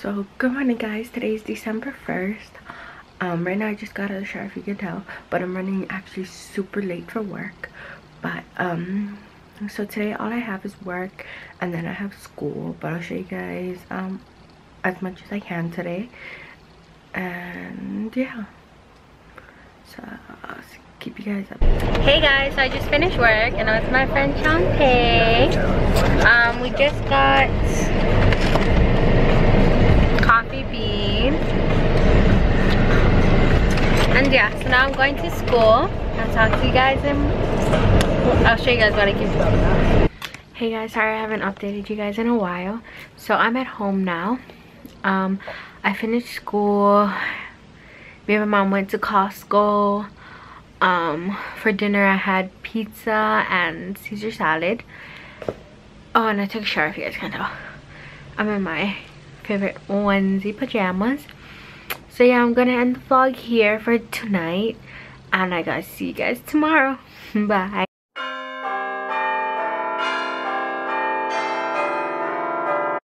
so good morning guys. Today is december 1st um right now i just got out of the shower if you can tell but i'm running actually super late for work. But um so today all i have is work and then i have school but i'll show you guys um as much as i can today. And yeah. So I'll keep you guys up. Hey guys. So i just finished work and i'm with my friend Shantae. um we just got and yeah so now i'm going to school. I'll talk to you guys and i'll show you guys what i can do. Hey guys sorry i haven't updated you guys in a while. So i'm at home now. Um i finished school. Me and my mom went to costco um for dinner. I had pizza and caesar salad. Oh and i took a shower if you guys can tell. I'm in my favorite onesie pajamas so yeah i'm gonna end the vlog here for tonight. And i gotta see you guys tomorrow. Bye